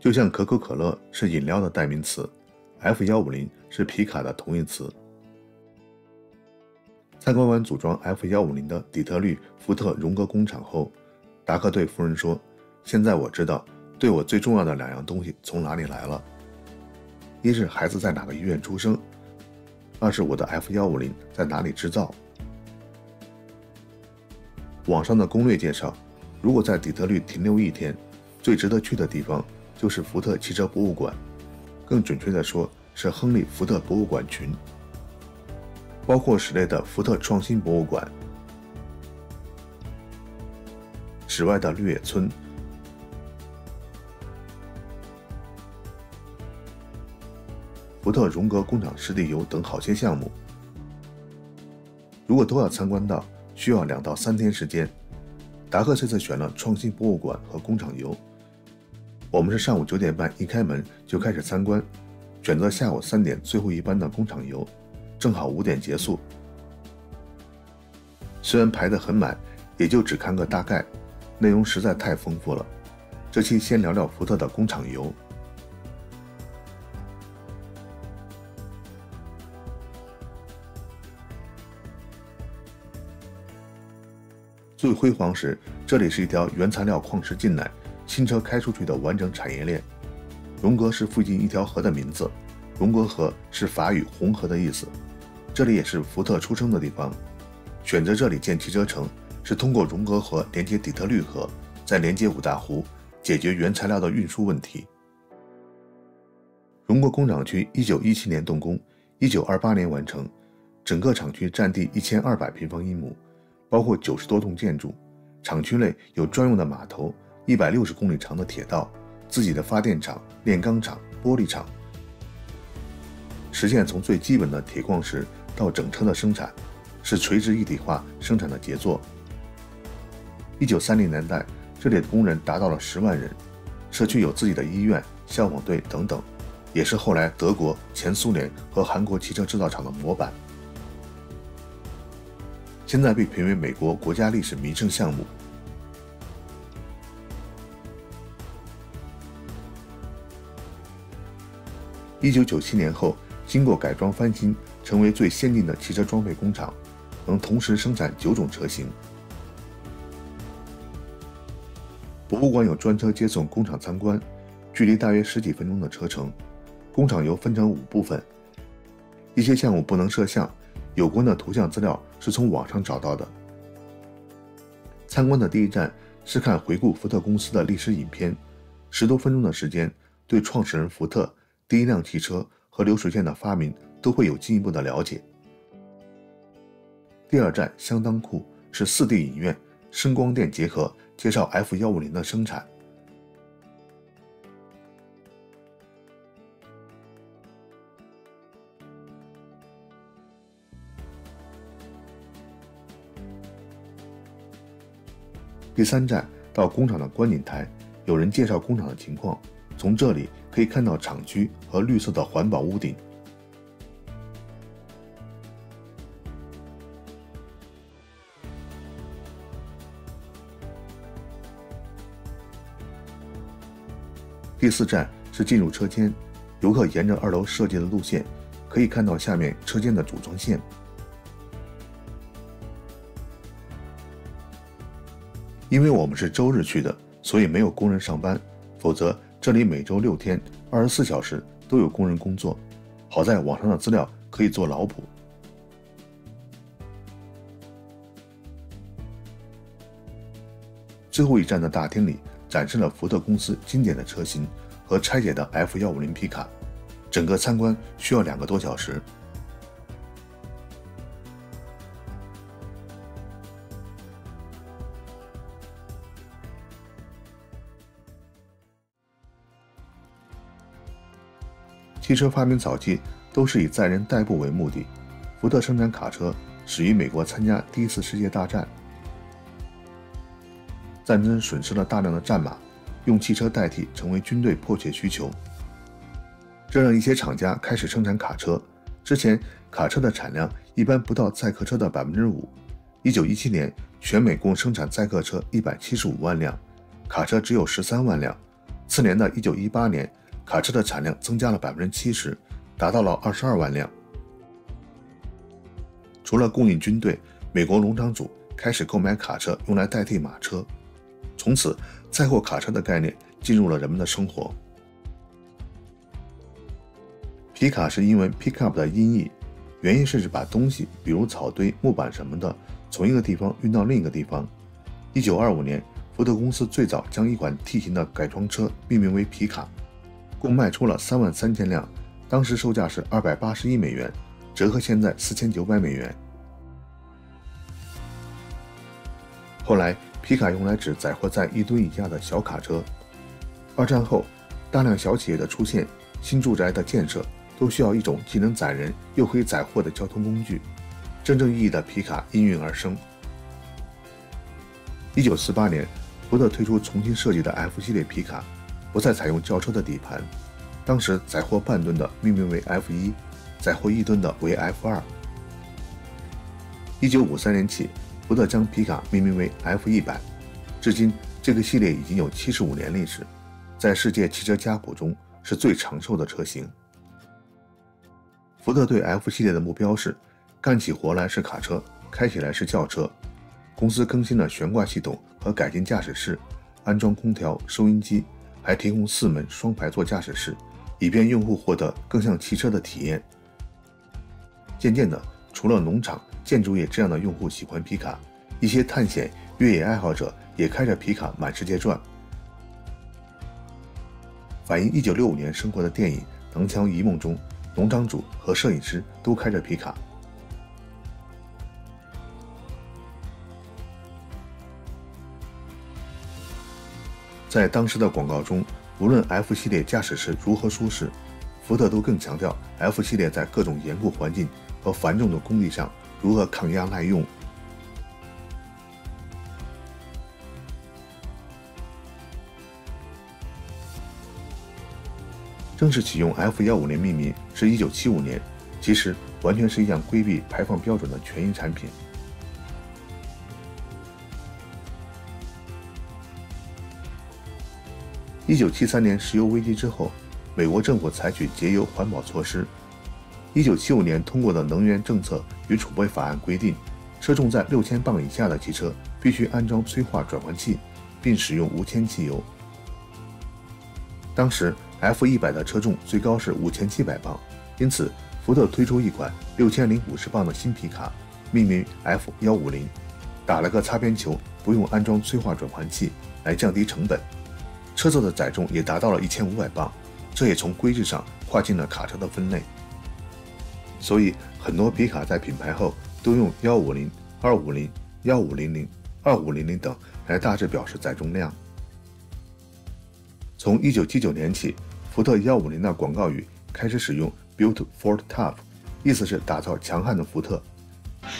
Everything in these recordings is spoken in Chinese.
就像可口可乐是饮料的代名词，F 幺五零是皮卡的同义词。参观完组装 F 幺五零的底特律福特荣格工厂后，达克对夫人说：“现在我知道，对我最重要的两样东西从哪里来了。一是孩子在哪个医院出生，二是我的 F 幺五零在哪里制造。”网上的攻略介绍，如果在底特律停留一天，最值得去的地方就是福特汽车博物馆，更准确的说是亨利·福特博物馆群。包括室内的福特创新博物馆、室外的绿野村、福特荣格工厂实地游等好些项目。如果都要参观到，需要两到三天时间。达克这次选了创新博物馆和工厂游。我们是上午九点半一开门就开始参观，选择下午三点最后一班的工厂游。正好五点结束，虽然排得很满，也就只看个大概，内容实在太丰富了。这期先聊聊福特的工厂游。最辉煌时，这里是一条原材料矿石进来，新车开出去的完整产业链。荣格是附近一条河的名字，荣格河是法语“红河”的意思。这里也是福特出生的地方，选择这里建汽车城，是通过荣格河连接底特律河，再连接五大湖，解决原材料的运输问题。荣格工厂区一九一七年动工，一九二八年完成，整个厂区占地一千二百平方英亩，包括九十多栋建筑。厂区内有专用的码头，一百六十公里长的铁道，自己的发电厂、炼钢厂、玻璃厂，实现从最基本的铁矿石。到整车的生产，是垂直一体化生产的杰作。一九三零年代，这里的工人达到了十万人，社区有自己的医院、消防队等等，也是后来德国、前苏联和韩国汽车制造厂的模板。现在被评为美国国家历史名胜项目。一九九七年后，经过改装翻新。成为最先进的汽车装配工厂，能同时生产九种车型。博物馆有专车接送工厂参观，距离大约十几分钟的车程。工厂游分成五部分，一些项目不能摄像，有关的图像资料是从网上找到的。参观的第一站是看回顾福特公司的历史影片，十多分钟的时间，对创始人福特、第一辆汽车和流水线的发明。都会有进一步的了解。第二站相当酷，是 4D 影院，声光电结合，介绍 F 幺五零的生产。第三站到工厂的观景台，有人介绍工厂的情况，从这里可以看到厂区和绿色的环保屋顶。第四站是进入车间，游客沿着二楼设计的路线，可以看到下面车间的组装线。因为我们是周日去的，所以没有工人上班，否则这里每周六天二十四小时都有工人工作。好在网上的资料可以做脑补。最后一站的大厅里。展示了福特公司经典的车型和拆解的 F 幺五零皮卡，整个参观需要两个多小时。汽车发明早期都是以载人代步为目的，福特生产卡车始于美国参加第一次世界大战。战争损失了大量的战马，用汽车代替成为军队迫切需求，这让一些厂家开始生产卡车。之前卡车的产量一般不到载客车的百分之五。一九一七年，全美共生产载客车一百七十五万辆，卡车只有十三万辆，次年的一九一八年，卡车的产量增加了百分之七十，达到了二十二万辆。除了供应军队，美国农场主开始购买卡车用来代替马车，从此载货卡车的概念进入了人们的生活。皮卡是英文 pick up 的音译，原意是指把东西，比如草堆、木板什么的，从一个地方运到另一个地方。一九二五年，福特公司最早将一款 T 型的改装车命名为皮卡，共卖出了三万三千辆，当时售价是二百八十一美元。折合现在四千九百美元。后来，皮卡用来指载货在一吨以下的小卡车。二战后，大量小企业的出现，新住宅的建设都需要一种既能载人又可以载货的交通工具，真正意义的皮卡应运而生。一九四八年，福特推出重新设计的 F 系列皮卡，不再采用轿车的底盘，当时载货半吨的命名为 F 一。载货一吨的为 F 二。一九五三年起，福特将皮卡命名为 F 一百，至今这个系列已经有七十五年历史，在世界汽车家谱中是最长寿的车型。福特对 F 系列的目标是：干起活来是卡车，开起来是轿车。公司更新了悬挂系统和改进驾驶室，安装空调、收音机，还提供四门双排座驾驶室，以便用户获得更像汽车的体验。渐渐的，除了农场、建筑业这样的用户喜欢皮卡，一些探险、越野爱好者也开着皮卡满世界转。反映1965年生活的电影《能枪一梦》中，农场主和摄影师都开着皮卡。在当时的广告中，无论 F 系列驾驶室如何舒适，福特都更强调 F 系列在各种严酷环境。和繁重的工地上如何抗压耐用？正式启用 F 幺五零命名是一九七五年，其实完全是一项规避排放标准的全新产品。一九七三年石油危机之后，美国政府采取节油环保措施。一九七五年通过的能源政策与储备法案规定，车重在六千磅以下的汽车必须安装催化转换器，并使用无铅汽油。当时 F 一百的车重最高是五千七百磅，因此福特推出一款六千零五十磅的新皮卡，命名 F 幺五零，打了个擦边球，不用安装催化转换器来降低成本。车子的载重也达到了一千五百磅，这也从规制上跨进了卡车的分类。所以，很多皮卡在品牌后都用幺五零、二五零、幺五零零、二五零零等来大致表示载重量。从一九七九年起，福特幺五零的广告语开始使用 “Built Ford Tough”，意思是打造强悍的福特。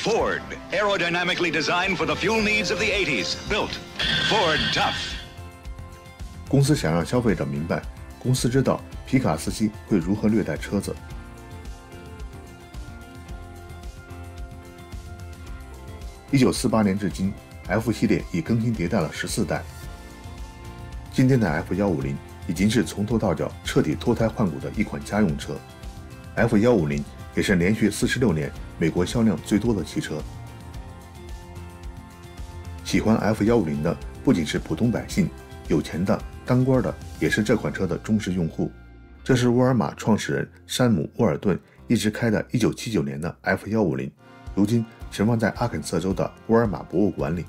Ford aerodynamically designed for the fuel needs of the 80s. Built Ford Tough。公司想让消费者明白，公司知道皮卡司机会如何虐待车子。一九四八年至今，F 系列已更新迭代了十四代。今天的 F 幺五零已经是从头到脚彻底脱胎换骨的一款家用车。F 幺五零也是连续四十六年美国销量最多的汽车。喜欢 F 幺五零的不仅是普通百姓，有钱的、当官的也是这款车的忠实用户。这是沃尔玛创始人山姆·沃尔顿一直开的1979年的 F 幺五零，如今。存放在阿肯色州的沃尔玛博物馆里，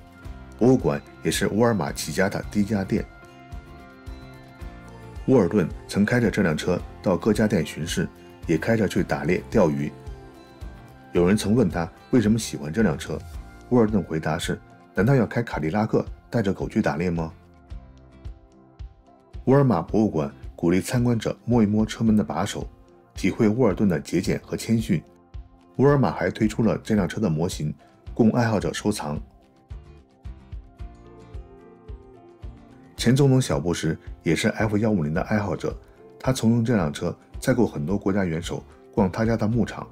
博物馆也是沃尔玛起家的第一家店。沃尔顿曾开着这辆车到各家店巡视，也开着去打猎、钓鱼。有人曾问他为什么喜欢这辆车，沃尔顿回答是：“难道要开卡迪拉克带着狗去打猎吗？”沃尔玛博物馆鼓励参观者摸一摸车门的把手，体会沃尔顿的节俭和谦逊。沃尔玛还推出了这辆车的模型，供爱好者收藏。前总统小布什也是 F 幺五零的爱好者，他曾用这辆车载过很多国家元首逛他家的牧场。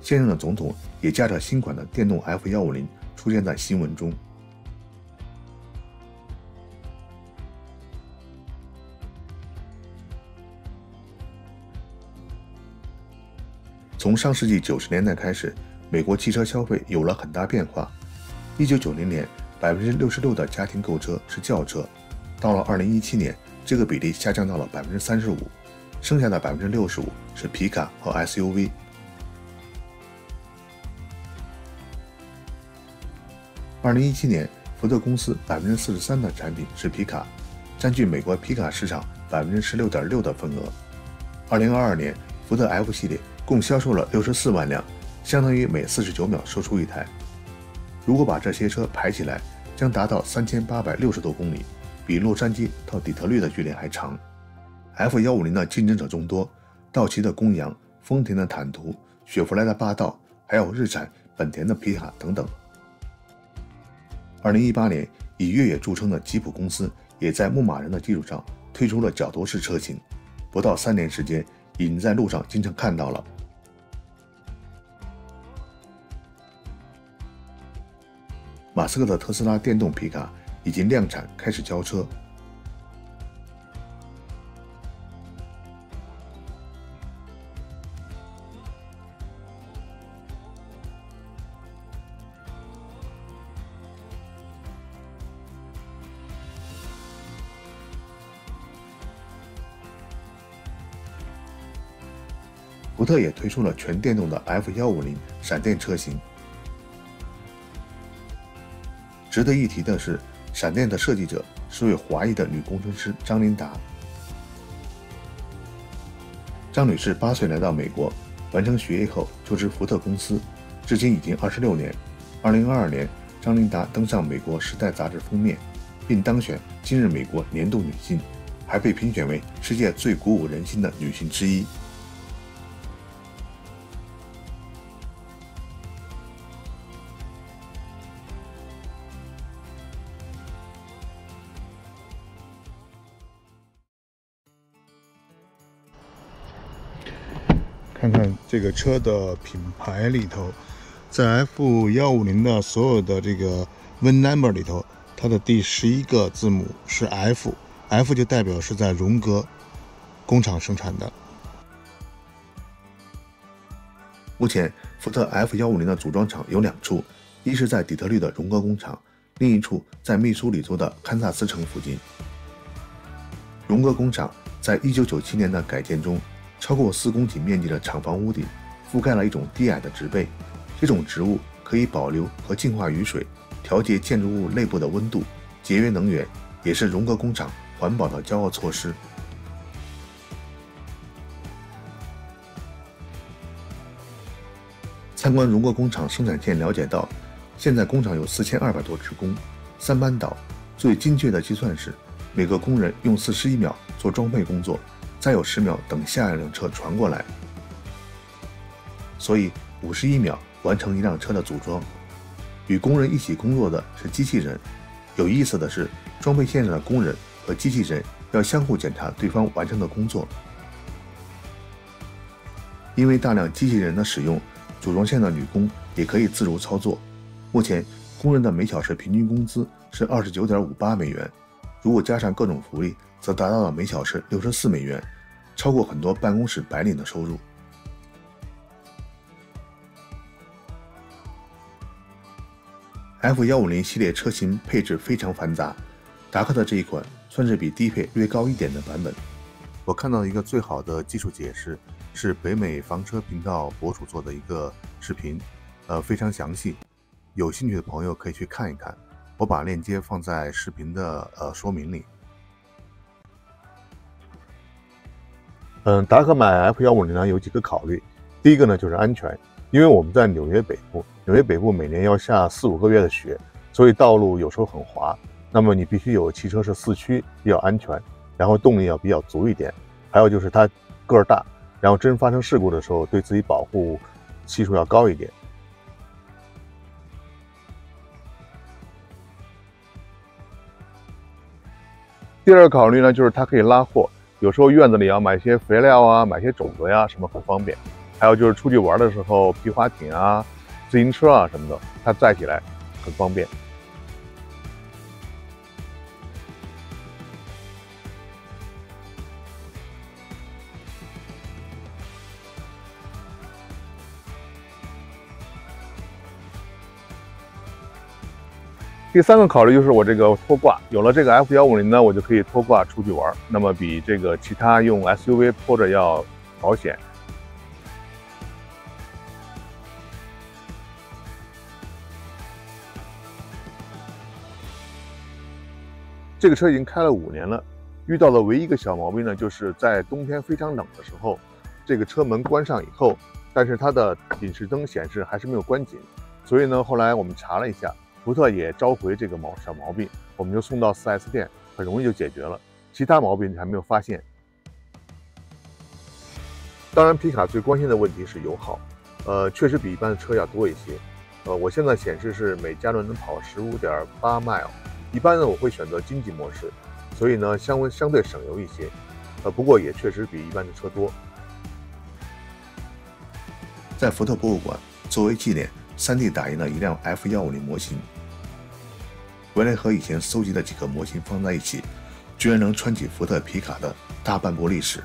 现任的总统也驾着新款的电动 F 幺五零出现在新闻中。从上世纪九十年代开始，美国汽车消费有了很大变化。一九九零年，百分之六十六的家庭购车是轿车，到了二零一七年，这个比例下降到了百分之三十五，剩下的百分之六十五是皮卡和 SUV。二零一七年，福特公司百分之四十三的产品是皮卡，占据美国皮卡市场百分之十六点六的份额。二零二二年，福特 F 系列。共销售了六十四万辆，相当于每四十九秒售出一台。如果把这些车排起来，将达到三千八百六十多公里，比洛杉矶到底特律的距离还长。F 幺五零的竞争者众多，道奇的公羊、丰田的坦途、雪佛兰的霸道，还有日产、本田的皮卡等等。二零一八年，以越野著称的吉普公司也在牧马人的基础上推出了角斗式车型，不到三年时间，已经在路上经常看到了。马斯克的特斯拉电动皮卡已经量产，开始交车。福特也推出了全电动的 F 幺五零闪电车型。值得一提的是，闪电的设计者是位华裔的女工程师张琳达。张女士八岁来到美国，完成学业后就职福特公司，至今已经二十六年。二零二二年，张琳达登上美国《时代》杂志封面，并当选今日美国年度女性，还被评选为世界最鼓舞人心的女性之一。这个车的品牌里头，在 F 幺五零的所有的这个 VIN number 里头，它的第十一个字母是 F，F 就代表是在荣格工厂生产的。目前，福特 F 幺五零的组装厂有两处，一是在底特律的荣格工厂，另一处在密苏里州的堪萨斯城附近。荣格工厂在一九九七年的改建中。超过四公顷面积的厂房屋顶覆盖了一种低矮的植被，这种植物可以保留和净化雨水，调节建筑物内部的温度，节约能源，也是荣格工厂环保的骄傲措施。参观荣格工厂生产线了解到，现在工厂有四千二百多职工，三班倒，最精确的计算是每个工人用四十一秒做装配工作。再有十秒等下一辆车传过来，所以五十一秒完成一辆车的组装。与工人一起工作的是机器人。有意思的是，装配线上的工人和机器人要相互检查对方完成的工作。因为大量机器人的使用，组装线的女工也可以自如操作。目前，工人的每小时平均工资是二十九点五八美元，如果加上各种福利。则达到了每小时六十四美元，超过很多办公室白领的收入。F 幺五零系列车型配置非常繁杂，达克的这一款算是比低配略高一点的版本。我看到一个最好的技术解释，是北美房车频道博主做的一个视频，呃，非常详细，有兴趣的朋友可以去看一看。我把链接放在视频的呃说明里。嗯，达克买 F 幺五零呢有几个考虑，第一个呢就是安全，因为我们在纽约北部，纽约北部每年要下四五个月的雪，所以道路有时候很滑。那么你必须有汽车是四驱，比较安全，然后动力要比较足一点，还有就是它个儿大，然后真发生事故的时候，对自己保护系数要高一点。第二个考虑呢就是它可以拉货。有时候院子里啊买些肥料啊，买些种子呀，什么很方便。还有就是出去玩的时候，皮划艇啊，自行车啊什么的，它载起来很方便。第三个考虑就是我这个拖挂，有了这个 F 幺五零呢，我就可以拖挂出去玩，那么比这个其他用 SUV 拖着要保险。这个车已经开了五年了，遇到的唯一一个小毛病呢，就是在冬天非常冷的时候，这个车门关上以后，但是它的警示灯显示还是没有关紧，所以呢，后来我们查了一下。福特也召回这个毛小毛病，我们就送到 4S 店，很容易就解决了。其他毛病你还没有发现。当然，皮卡最关心的问题是油耗，呃，确实比一般的车要多一些。呃，我现在显示是每加仑能跑十五点八 mile，一般呢我会选择经济模式，所以呢相相对省油一些。呃，不过也确实比一般的车多。在福特博物馆作为纪念。3D 打印了一辆 F150 模型，回来和以前收集的几个模型放在一起，居然能串起福特皮卡的大半部历史。